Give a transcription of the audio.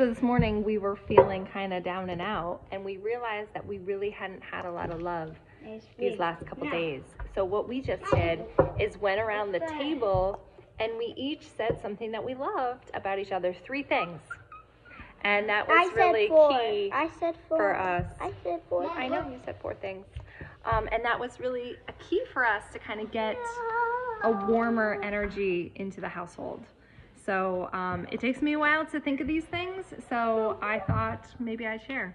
So this morning we were feeling kind of down and out, and we realized that we really hadn't had a lot of love these last couple days. So what we just did is went around the table and we each said something that we loved about each other, three things. And that was really four. key I said four. for us. I said four. I know you said four things. Um, and that was really a key for us to kind of get a warmer energy into the household. So um, it takes me a while to think of these things, so I thought maybe I'd share.